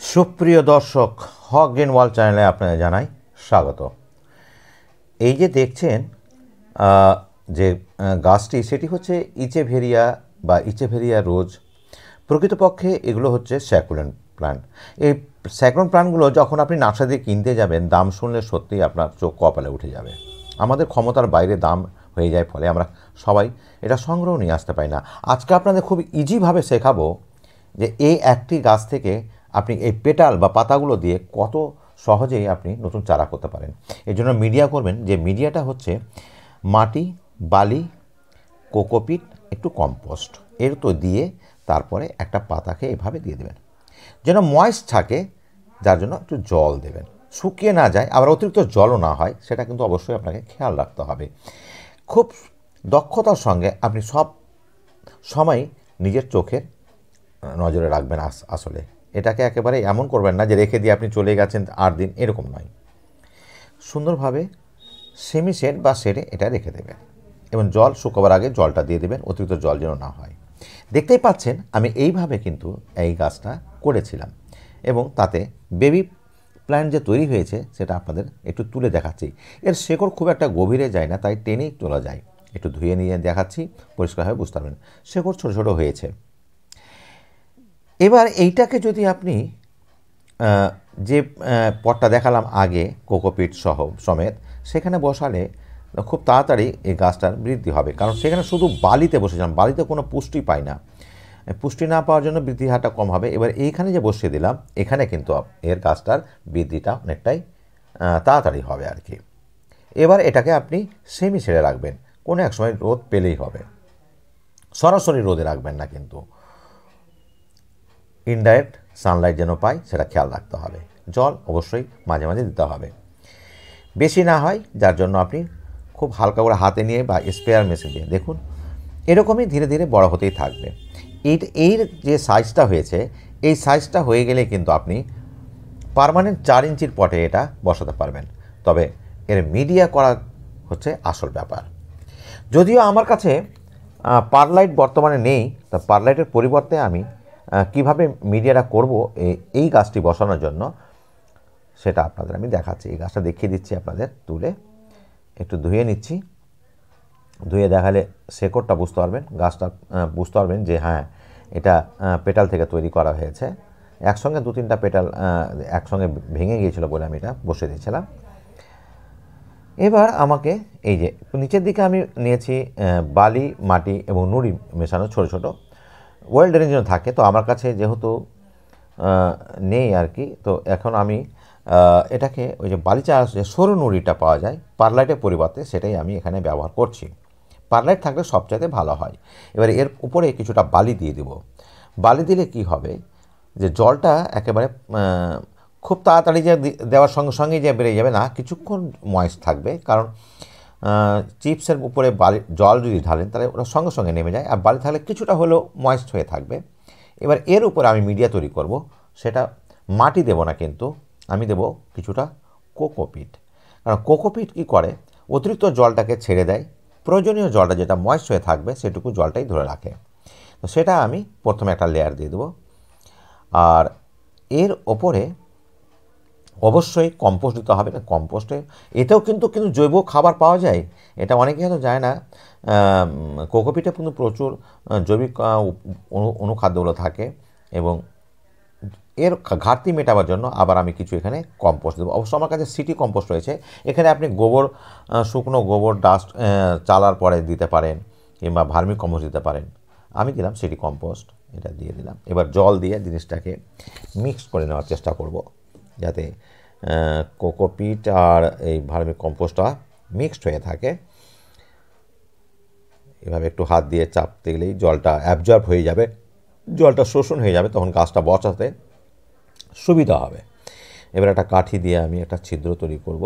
সুপ্রিয় দর্শক, হক গ্রিন ওয়াল চ্যানেলে আপনাদের জানাই স্বাগত। এই যে দেখছেন যে গাছটি, সেটি হচ্ছে ইচেভেরিয়া বা ইচেভেরিয়া রোজ। প্রকৃতপক্ষে এগুলো হচ্ছে স্যাকুলেন্ট প্ল্যান্ট এই স্যাকুলেন্ট প্ল্যান্টগুলো যখন আপনি নার্সারি কিনতে যাবেন, দাম শুনলে সত্যিই আপনার চোখ কপালে উঠে যাবে। আমাদের ক্ষমতার বাইরে দাম হয়ে যায় ফলে আমরা সবাই এটা সংগ্রহ নিয়ে আসতে পারি না। আজকে আপনাদের খুব ইজিভাবে শেখাবো যে এই একটি গাছ থেকে আপনি এই পেটাল বা পাতাগুলো দিয়ে কত সহজেই আপনি নতুন চারা করতে পারেন। এর জন্য মিডিয়া করবেন যে মিডিয়াটা হচ্ছে মাটি, বালি, কোকোপিট, একটু কম্পোস্ট। এর তো দিয়ে তারপরে একটা পাতাকে এভাবে দিয়ে দেবেন। যেন ময়েস্ট থাকে, যার জন্য একটু জল দেবেন। শুকিয়ে না যায়, আবার অতিরিক্ত জলও না হয়, সেটা কিন্তু অবশ্যই আপনাকে খেয়াল রাখতে হবে। খুব দক্ষতার সঙ্গে আপনি সব সময় নিজের চোখের নজরে রাখবেন আস, আসলে। এটাকে একেবারে এমন করবেন না যে রেখে দিয়ে আপনি চলে গেছেন আট দিন এরকম নয়। সুন্দরভাবে সেমি সেট বা সেটে এটা রেখে দেবেন এবং জল শুকোবার আগে জলটা দিয়ে দেবেন, অতিরিক্ত জল যেন না হয়। দেখতেই পাচ্ছেন, আমি এইভাবে কিন্তু এই গাছটা করেছিলাম এবং তাতে বেবি প্ল্যান্ট যে তৈরি হয়েছে সেটা আপনাদের একটু তুলে দেখাচ্ছি। এর শেকড় খুব একটা গভীরে যায় না, তাই টেনেই তোলা যায়। একটু ধুয়ে নিয়ে দেখাচ্ছি, পরিষ্কারভাবে বুঝতে পারবেন। শেকড় ছোটো ছোটো হয়েছে। এবার এইটাকে যদি আপনি যে পটটা দেখালাম আগে, কোকোপিট সহ, সমেত, সেখানে বসালে খুব তাড়াতাড়ি এই গাছটার বৃদ্ধি হবে। কারণ সেখানে শুধু বালিতে বসেছিলাম বালিতে কোনো পুষ্টি পায় না। পুষ্টি না পাওয়ার জন্য বৃদ্ধি হারটা কম হবে। এবার এইখানে যে বসিয়ে দিলাম, এখানে কিন্তু এর গাছটার বৃদ্ধিটা অনেকটাই তাড়াতাড়ি হবে আর কি। এবার এটাকে আপনি সেমি ছেড়ে রাখবেন। কোনো এক সময় রোদ পেলেই হবে। সরাসরি রোদে রাখবেন না কিন্তু। ইনডাইরেক্ট সানলাইট যেন পায় সেটা খেয়াল রাখতে হবে। জল অবশ্যই মাঝে মাঝে দিতে হবে। বেশি না হয়, যার জন্য আপনি খুব হালকা করে হাতে নিয়ে বা স্প্রেয়ার মেশিন দিয়ে দেখুন, এরকমই ধীরে ধীরে বড় হতেই থাকবে। এই এর যে সাইজটা হয়েছে, এই সাইজটা হয়ে গেলে কিন্তু আপনি পার্মানেন্ট চার ইঞ্চির পটে এটা বসাতে পারবেন। তবে এর মিডিয়া করা হচ্ছে আসল ব্যাপার। যদিও আমার কাছে পারলাইট বর্তমানে নেই, তা পারলাইটের পরিবর্তে আমি কীভাবে মিডিয়াটা করব এই- গাছটি বসানোর জন্য, সেটা আপনাদের আমি দেখাচ্ছি। এই গাছটা দেখিয়ে দিচ্ছি আপনাদের তুলে। একটু ধুয়ে নিচ্ছি। ধুয়ে দেখালে শেকড়টা বুঝতে পারবেন, গাছটা বুঝতে পারবেন যে হ্যাঁ এটা পেটাল থেকে তৈরি করা হয়েছে। একসঙ্গে দু তিনটা পেটাল একসঙ্গে ভেঙে গিয়েছিল বলে আমি এটা বসে দিয়েছিলাম। এবার আমাকে এই যে, নিচের দিকে আমি নিয়েছি বালি, মাটি এবং নুড়ি মেশানো ছোট ছোট। ওয়েল ড্রেনের জন্য থাকে। তো আমার কাছে যেহেতু নেই আর কি তো এখন আমি এটাকে ওই যে বালি চা যে সরু নুড়িটা পাওয়া যায়, পারলাইটের পরিবর্তে সেটাই আমি এখানে ব্যবহার করছি। পারলাইট থাকলে সবচাইতে ভালো হয়। এবার এর উপরে কিছুটা বালি দিয়ে দিব। বালি দিলে কি হবে? যে জলটা একেবারে খুব তাড়াতাড়ি যে দেওয়ার সঙ্গে সঙ্গেই যে বেড়ে যাবে না, কিছুক্ষণ ময়েস্ট থাকবে। কারণ চিপসের উপরে বালি, জল যদি ঢালেন, তাহলে ওটা সঙ্গে সঙ্গে নেমে যায়। আর বালি থাকলে কিছুটা হলেও ময়েস্ট হয়ে থাকবে। এবার এর উপরে আমি মিডিয়া তৈরি করব। সেটা মাটি দেব না কিন্তু, আমি দেব কিছুটা কোকোপিট কারণ কোকোপিট কি করে? অতিরিক্ত জলটাকে ছেড়ে দেয়। প্রয়োজনীয় জলটা যেটা ময়েস্ট হয়ে থাকবে, সেটুকু জলটাই ধরে রাখে। তো সেটা আমি প্রথমে একটা লেয়ার দিয়ে দেবো। আর এর ওপরে অবশ্যই কম্পোস্ট দিতে হবে। না কম্পোস্টে এতেও কিন্তু কিন্তু জৈব খাবার পাওয়া যায়। এটা অনেকে হয়তো যায় না কোকোপিটে কিন্তু প্রচুর জৈবিক অনুখাদ্যগুলো থাকে এবং এর ঘাটতি মেটাবার জন্য আবার আমি কিছু এখানে কম্পোস্ট দেবো। অবশ্য আমার কাছে সিটি কম্পোস্ট রয়েছে। এখানে আপনি গোবর শুকনো গোবর ডাস্ট চালার পরে দিতে পারেন কিংবা ভার্মি কম্পোস্ট দিতে পারেন। আমি দিলাম সিটি কম্পোস্ট এটা দিয়ে দিলাম। এবার জল দিয়ে জিনিসটাকে মিক্স করে নেওয়ার চেষ্টা করব। যাতে কোকোপিট আর এই ভার্মি কম্পোস্টটা মিক্সড হয়ে থাকে। এভাবে একটু হাত দিয়ে চাপতে গেলেই জলটা অ্যাবজর্ব হয়ে যাবে। জলটা শোষণ হয়ে যাবে, তখন গাছটা বসাতে সুবিধা হবে। এবার একটা কাঠি দিয়ে আমি একটা ছিদ্র তৈরি করব,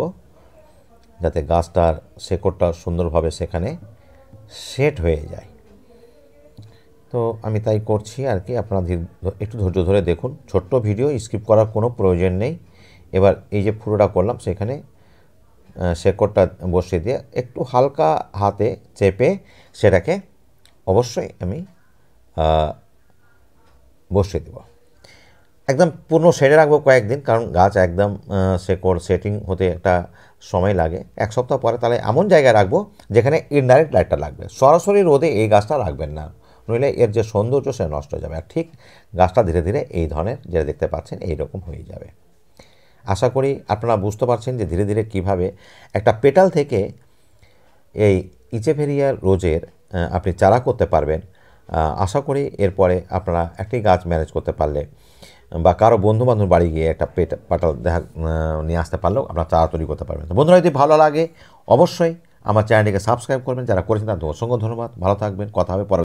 যাতে গাছটার শেকড়টা সুন্দরভাবে সেখানে সেট হয়ে যায়। তো আমি তাই করছি আর কি, আপনারা একটু ধৈর্য ধরে দেখুন। ছোট্ট ভিডিও, স্কিপ করার কোনো প্রয়োজন নেই। এবার এই যে পুরোটা করলাম, সেখানে শেকড়টা বসিয়ে দিয়ে একটু হালকা হাতে চেপে সেটাকে অবশ্যই আমি বসিয়ে দেব। একদম পূর্ণ শেডে রাখব কয়েকদিন, কারণ গাছ একদম শেকড় সেটিং হতে একটা সময় লাগে। এক সপ্তাহ পরে তাহলে এমন জায়গায় রাখব যেখানে ইনডাইরেক্ট লাইটটা লাগবে। সরাসরি রোদে এই গাছটা রাখবেন না। নইলে এর যে সৌন্দর্য সে নষ্ট হয়ে যাবে। আর ঠিক গাছটা ধীরে ধীরে এই ধরনের যেটা দেখতে পাচ্ছেন এই রকম হয়ে যাবে। আশা করি আপনারা বুঝতে পারছেন যে ধীরে ধীরে কীভাবে একটা পেটাল থেকে এই ইচেভেরিয়ার রোজের আপনি চারা করতে পারবেন। আশা করি এরপরে আপনারা একটি গাছ ম্যানেজ করতে পারলে বা কারও বন্ধু বান্ধব বাড়ি গিয়ে একটা পেট, পাটাল দেখা নিয়ে আসতে পারলেও আপনারা চারা তৈরি করতে পারবেন। বন্ধুরা, যদি ভালো লাগে অবশ্যই আমার চ্যানেলটিকে সাবস্ক্রাইব করবেন। যারা করেছেন তাদের অসংখ্য ধন্যবাদ। ভালো থাকবেন। কথা হবে পরে